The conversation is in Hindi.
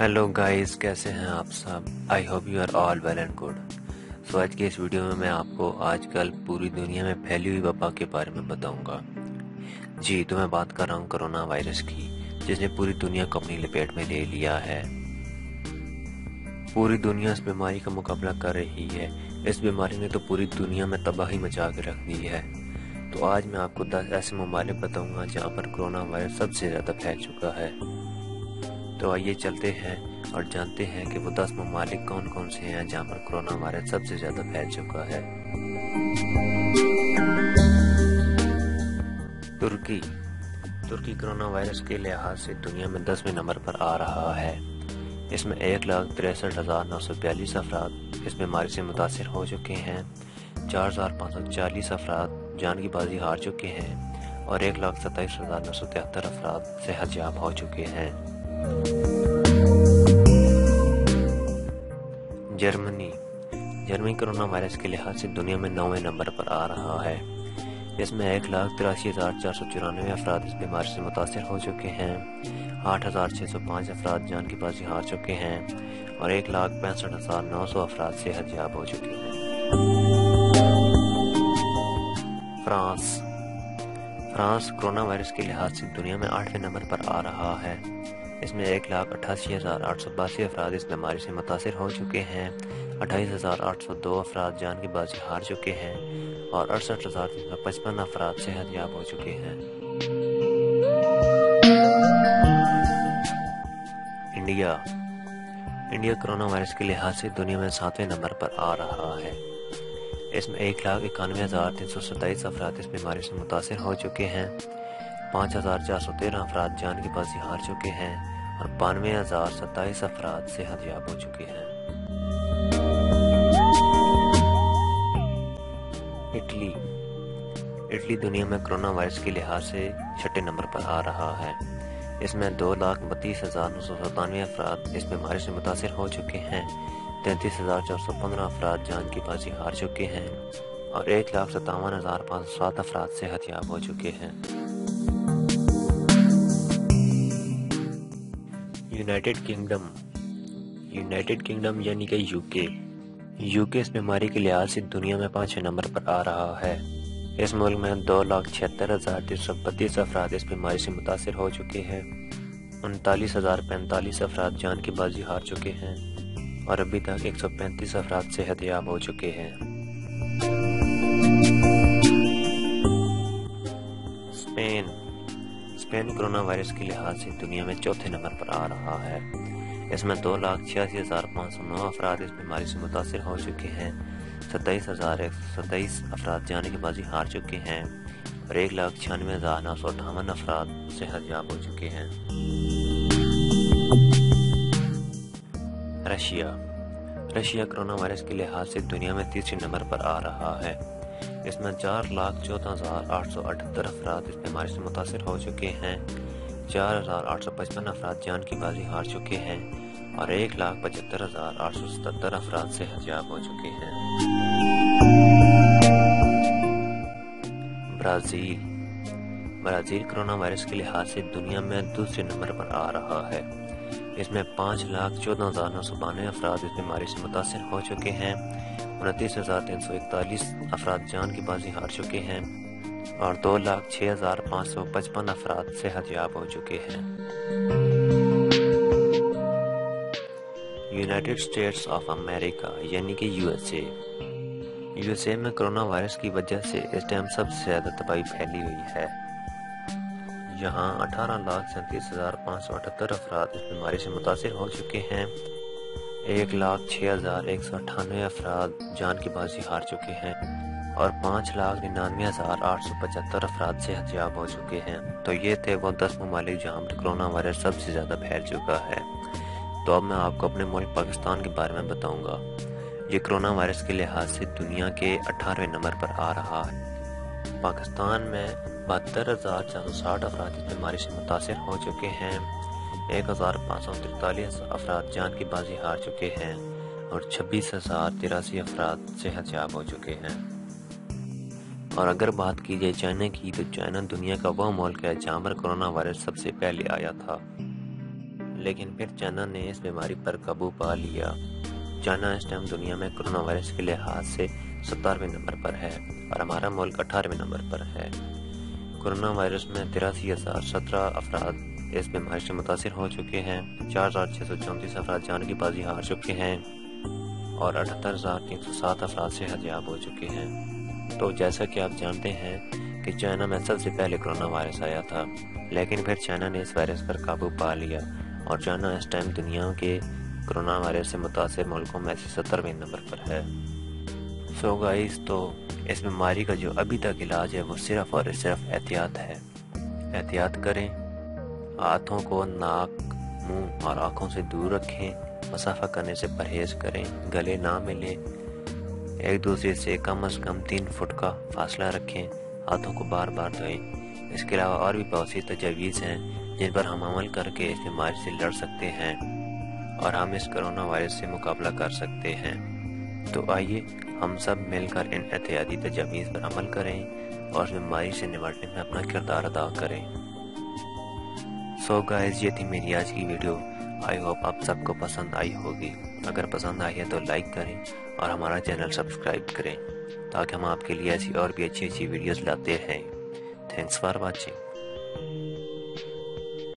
हेलो गाइस कैसे हैं आप सब? I hope you are all well and good so आज के इस वीडियो में मैं आपको आजकल पूरी दुनिया में फैली हुई वबा के बारे में बताऊँगा। जी तो मैं बात कर रहा हूँ कोरोना वायरस की, जिसने पूरी दुनिया को अपनी लपेट में ले लिया है। पूरी दुनिया इस बीमारी का मुकाबला कर रही है। इस बीमारी ने तो पूरी दुनिया में तबाही मचा के रख दी है। तो आज मैं आपको दस ऐसे ममालिक बताऊँगा जहाँ पर कोरोना वायरस सबसे ज़्यादा फैल चुका है। तो आइए चलते हैं और जानते हैं कि वो दस ममालिक कौन कौन से हैं जहाँ पर कोरोना वायरस सबसे ज़्यादा फैल चुका है। तुर्की। तुर्की कोरोना वायरस के लिहाज से दुनिया में दसवें नंबर पर आ रहा है। इसमें एक लाख तिरसठ हज़ार नौ सौ बयालीस अफराद इस बीमारी से मुतासर हो चुके हैं। चार हज़ार पाँच सौ चालीस अफराद जान की बाजी हार चुके हैं और एक लाख सत्ताईस हज़ार नौ सौ तिहत्तर अफराद सेहतयाब हो चुके हैं। जर्मनी। जर्मनी कोरोना वायरस के लिहाज से दुनिया में नौवे नंबर पर आ रहा है। इसमें एक लाख तिरासी हज़ार चार सौ चौरानवे अफराद इस बीमारी से मुतासर हो चुके हैं। आठ हज़ार छः सौ पाँच अफराद जान की बाजी हार चुके हैं और एक लाख पैंसठ हज़ार नौ सौ अफराद सेहतयाब हो चुके हैं। फ्रांस। फ्रांस कोरोना वायरस के लिहाज से दुनिया में आठवें नंबर पर आ रहा है। इसमें एक लाख अट्ठासी हज़ार आठ सौ बासी अफराद इस बीमारी से मुतासर हो चुके हैं। अट्ठाईस हज़ार आठ सौ दो अफराद जान की बाजी हार चुके हैं और अड़सठ हज़ार तीन सौ पचपन अफराद सेहतयाब हो चुके हैं। इंडिया। इंडिया कोरोना वायरस के लिहाज से दुनिया में सातवें नंबर पर आ रहा है। इसमें एक लाख इक्यानवे हज़ार तीन सौ सत्ताईस अफराद इस बीमारी से मुतासर हो चुके हैं। पाँच हज़ार चार सौ तेरह अफराद जान की बाजी हार चुके हैं। और बानवे हज़ार सत्ताईस अफराद सेहतयाब हो चुके हैं। इटली। इटली दुनिया में कोरोना वायरस के लिहाज से छठे नंबर पर आ रहा है। इसमें दो लाख बत्तीस हज़ार नौ सौ सतानवे अफराद इस बीमारी से मुतासर हो चुके हैं। तैंतीस हज़ार चार सौ पंद्रह अफराद जान की बाजी हार चुके हैं और एक लाख सत्तावन हज़ार पाँच सौ सात अफराद सेहतयाब हो चुके हैं। यूनाइटेड किंगडम यूनाइटेड किंगडम यानी कि यूके यूके इस बीमारी के लिहाज से दुनिया में पाँचवें नंबर पर आ रहा है। इस मुल्क में दो लाख छिहत्तर हज़ार तीन सौ बत्तीस अफराद इस बीमारी से मुतासर हो चुके हैं। उनतालीस हज़ार पैंतालीस अफराद जान की बाजी हार चुके हैं और अभी तक 135 अफराद सेहतयाब हो चुके हैं। स्पेन स्पेन कोरोना वायरस के लिहाज से दुनिया में चौथे नंबर पर आ रहा है। इसमें दो लाख छियासी हज़ार पाँच सौ नौ अफराद इस बीमारी से मुतासर हो चुके हैं। सत्ताईस हज़ार एक सौ सत्ताईस अफराद जाने की बाजी हार चुके हैं और एक लाख छियानवे हज़ार नौ सौ अठावन अफराद सेहतयाब हो चुके हैं। रशिया। रशिया कोरोना वायरस के लिहाज से दुनिया में तीसरे नंबर पर आ रहा है। इसमें चार लाख चौदह हज़ार आठ सौ अठहत्तर अफराद इस बीमारी से मुतासर हो चुके हैं। चार हज़ार आठ सौ पचपन अफराद जान की बाजी हार चुके हैं और एक लाख पचहत्तर हज़ार आठ सौ सतहत्तर अफराद से हजाब हो चुके हैं। ब्राज़ील। ब्राज़ील कोरोना वायरस के लिहाज से दुनिया में दूसरे नंबर पर आ रहा है। इसमें पाँच लाख चौदह हज़ार नौ सौ बानवे अफराद इस बीमारी से मुतासर हो चुके हैं। उनतीस हज़ार तीन सौ इकतालीस अफराद जान की बाजी हार चुके हैं और दो लाख छः हज़ार पाँच सौ पचपन अफराद सेहतयाब हो चुके हैं। यूनाइटेड स्टेट्स ऑफ़ अमेरिका, यानी कि यूएसए। यूएसए में कोरोना वायरस की वजह से इस टाइम सबसे ज़्यादा तबाही फैली हुई है। यहाँ अठारह लाख सैंतीस हज़ार पाँच सौ अठहत्तर अफराद इस बीमारी से मुतासर हो चुके हैं। एक लाख छः हज़ार एक सौ अट्ठानवे अफराद जान की बाजी हार चुके हैं और पाँच लाख निन्यानवे हज़ार आठ सौ पचहत्तर अफराद सेहतयाब हो चुके हैं। तो ये थे वो दस ममालिक जहाँ पर कोरोना वायरस सबसे ज़्यादा फैल चुका है। तो अब मैं आपको अपने मुल्क पाकिस्तान के बारे में बताऊँगा। ये कोरोना वायरस के लिहाज से दुनिया के अठारहवें नंबर पर आ रहा है। पाकिस्तान में बहत्तर हज़ार चार सौ साठ अफराद इस बीमारी से मुतासर हो चुके हैं। एक हज़ार पाँच सौ तिरतालीस अफराद जान की बाजी हार चुके हैं और छब्बीस हज़ार तिरासी अफराद सेहतयाब हो चुके हैं। और अगर बात की जाए चाइना की तो चाइना दुनिया का वह मुल्क है जहाँ पर कोरोना वायरस सबसे पहले आया था। लेकिन फिर चाइना ने इस बीमारी पर काबू पा लिया। चाइना इस टाइम दुनिया में कोरोना वायरस के लिहाज से सत्तारवें नंबर पर है और हमारा मुल्क अठारहवें नंबर पर है। कोरोना वायरस में तिरासी हज़ार सत्रह अफराद इस बीमारी से मुतासर हो चुके हैं। चार हज़ार छः सौ चौंतीस अफराद जान की बाजी हार चुके हैं और अठहत्तर हज़ार तीन सौ सात अफराद से हजियाब हो चुके हैं। तो जैसा कि आप जानते हैं कि चाइना में सबसे पहले कोरोना वायरस आया था, लेकिन फिर चाइना ने इस वायरस पर काबू पा लिया और चाइना इस टाइम दुनिया के कोरोना वायरस से मुतासर मुल्कों में से सत्तरवें नंबर पर है। सो गाइस तो इस बीमारी का जो अभी तक इलाज है, वो सिर्फ़ और सिर्फ़ एहतियात है। एहतियात करें हाथों को नाक, मुँह और आँखों से दूर रखें, मसाफा करने से परहेज करें, गले ना मिलें। एक दूसरे से कम अज़ कम तीन फुट का फासला रखें, हाथों को बार बार धोएँ। इसके अलावा और भी बहुत सी तजावीज़ हैं, जिन पर हम अमल करके इस बीमारी से लड़ सकते हैं और हम इस कोरोना वायरस से मुकाबला कर सकते हैं। तो आइए, हम सब मिलकर इन एहतियाती तजावीज़ पर अमल करें और बीमारी से निपटने में अपना किरदार अदा करें। सो so गाइस ये थी मेरी आज की वीडियो आई होप आप सबको पसंद आई होगी. अगर पसंद आई है तो लाइक करें और हमारा चैनल सब्सक्राइब करें ताकि हम आपके लिए ऐसी और भी अच्छी अच्छी वीडियोस लाते हैं थैंक्स फॉर वॉचिंग